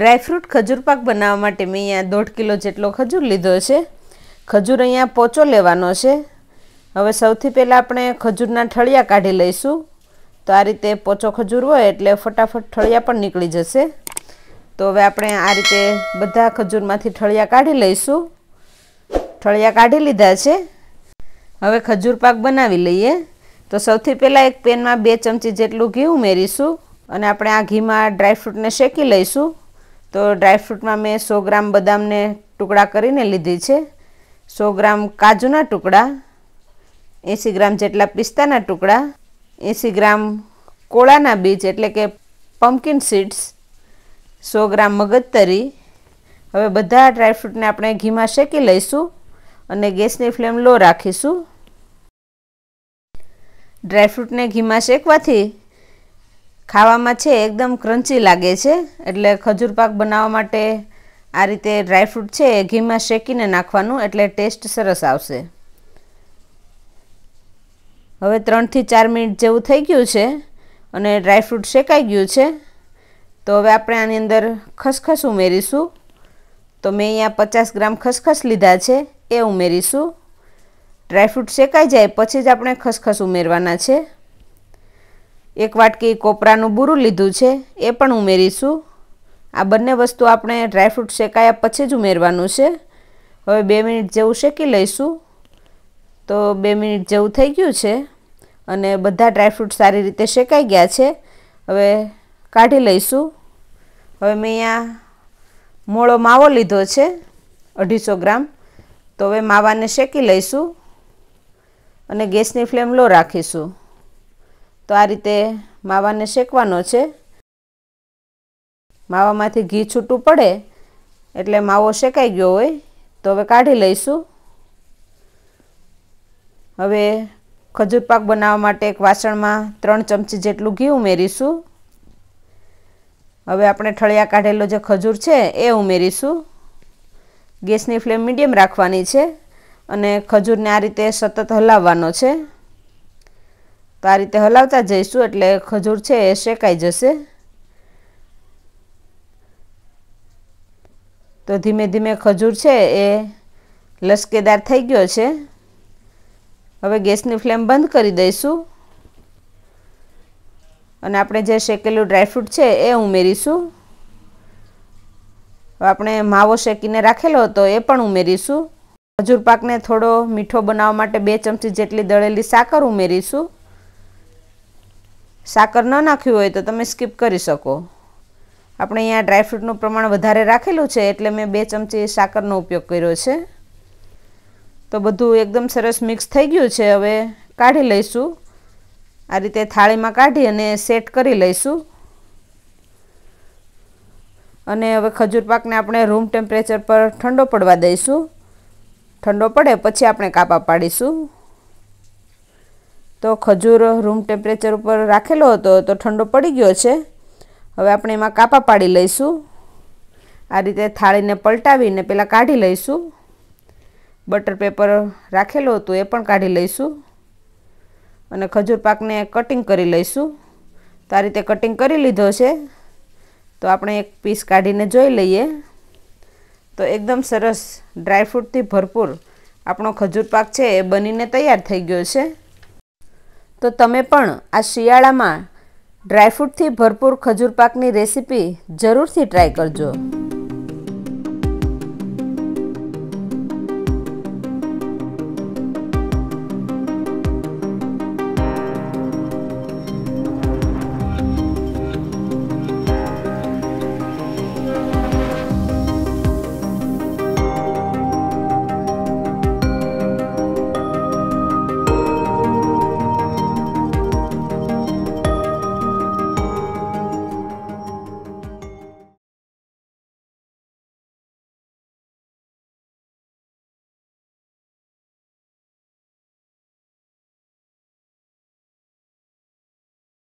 Dry fruit ખજૂર પાક બનાવવા માટે મેં અહીંયા દોઢ કિલો જેટલો ખજૂર લીધો છે. ખજૂર અહીંયા પોચો લેવાનો છે. હવે સૌથી પહેલાં આપણે ખજૂરના ઠળિયા કાઢી લઈશું. તો આ રીતે પોચો ખજૂર હોય એટલે ફટાફટ ઠળિયા પણ નીકળી જશે. તો હવે આપણે આ રીતે બધા ખજૂરમાંથી ઠળિયા કાઢી લઈશું. ઠળિયા કાઢી લીધા છે. હવે ખજૂર પાક બનાવી લઈએ. તો સૌથી પહેલાં એક પેનમાં બે ચમચી જેટલું ઘી ઉમેરીશું અને આપણે આ ઘીમાં ડ્રાયફ્રૂટને શેકી લઈશું. તો ડ્રાયફ્રૂટમાં મેં સો ગ્રામ બદામને ટુકડા કરીને લીધી છે. સો ગ્રામ કાજુના ટુકડા, એંસી ગ્રામ જેટલા પિસ્તાના ટુકડા, એંસી ગ્રામ કોળાના બીજ એટલે કે પમ્પકિન સીડ્સ સો ગ્રામ મગજતરી. હવે બધા ડ્રાયફ્રૂટને આપણે ઘીમાં શેકી લઈશું અને ગેસની ફ્લેમ લો રાખીશું. ડ્રાયફ્રૂટને ઘીમાં શેકવાથી ખાવામાં છે, એકદમ ક્રન્ચી લાગે છે. એટલે ખજૂર પાક બનાવવા માટે આ રીતે ડ્રાયફ્રૂટ છે, એ ઘીમાં શેકીને નાખવાનું, એટલે ટેસ્ટ સરસ આવશે. હવે ત્રણથી ચાર મિનિટ જેવું થઈ ગયું છે, અને ડ્રાયફ્રૂટ શેકાઈ ગયું છે. તો હવે આપણે આની અંદર ખસખસ ઉમેરીશું. તો મેં અહીંયા પચાસ ગ્રામ ખસખસ લીધા છે, એ ઉમેરીશું. ડ્રાયફ્રૂટ શેકાઈ જાય, પછી જ આપણે ખસખસ ઉમેરવાના છે. એક વાટકી કોપરાનું બુરું લીધું છે, એ પણ ઉમેરીશું. આ બંને વસ્તુ આપણે ડ્રાયફ્રૂટ શેકાયા પછી જ ઉમેરવાનું છે. હવે બે મિનિટ જેવું શેકી લઈશું. તો બે મિનિટ જેવું થઈ ગયું છે અને બધા ડ્રાયફ્રૂટ સારી રીતે શેકાઈ ગયા છે. હવે કાઢી લઈશું. હવે મેં અહીંયા મોળો માવો લીધો છે, અઢીસો ગ્રામ. તો હવે માવાને શેકી લઈશું અને ગેસની ફ્લેમ લો રાખીશું. તો આ રીતે માવાને શેકવાનો છે. માવામાંથી ઘી છૂટું પડે એટલે માવો શેકાઈ ગયો હોય તો હવે કાઢી લઈશું. હવે ખજૂર પાક બનાવવા માટે એક વાસણમાં ત્રણ ચમચી જેટલું ઘી ઉમેરીશું. હવે આપણે ઠળિયા કાઢેલો જે ખજૂર છે એ ઉમેરીશું. ગેસની ફ્લેમ મીડિયમ રાખવાની છે અને ખજૂરને આ રીતે સતત હલાવવાનો છે. તો આ રીતે હલાવતા જઈશું એટલે ખજૂર છે એ શેકાઈ જશે. તો ધીમે ધીમે ખજૂર છે એ લસકેદાર થઈ ગયો છે. હવે ગેસની ફ્લેમ બંધ કરી દઈશું. અને આપણે જે શેકેલું ડ્રાયફ્રૂટ છે એ ઉમેરીશું. આપણે માવો શેકીને રાખેલો હતો એ પણ ઉમેરીશું. ખજૂર પાકને થોડો મીઠો બનાવવા માટે બે ચમચી જેટલી દળેલી સાકર ઉમેરીશું. સાકર ન નાખ્યું હોય તો તમે સ્કીપ કરી શકો. આપણે અહીંયા ડ્રાયફ્રૂટનું પ્રમાણ વધારે રાખેલું છે એટલે મેં બે ચમચી સાકરનો ઉપયોગ કર્યો છે. તો બધું એકદમ સરસ મિક્સ થઈ ગયું છે. હવે કાઢી લઈશું. આ રીતે થાળીમાં કાઢી અને સેટ કરી લઈશું. અને હવે ખજૂર પાકને આપણે રૂમ ટેમ્પરેચર પર ઠંડો પડવા દઈશું. ઠંડો પડે પછી આપણે કાપા પાડીશું. તો ખજૂર રૂમ ટેમ્પરેચર ઉપર રાખેલો હતો તો ઠંડો પડી ગયો છે. હવે આપણે એમાં કાપા પાડી લઈશું. આ રીતે થાળીને પલટાવીને પહેલાં કાઢી લઈશું. બટર પેપર રાખેલું હતું એ પણ કાઢી લઈશું. અને ખજૂર પાકને કટિંગ કરી લઈશું. તો આ રીતે કટિંગ કરી લીધો છે. તો આપણે એક પીસ કાઢીને જોઈ લઈએ. તો એકદમ સરસ ડ્રાયફ્રૂટથી ભરપૂર આપણો ખજૂર પાક છે એ બનીને તૈયાર થઈ ગયો છે. તો તમે પણ આ શિયાળામાં ડ્રાયફ્રૂટથી ભરપૂર ખજૂર પાકની રેસીપી જરૂરથી ટ્રાય કરજો.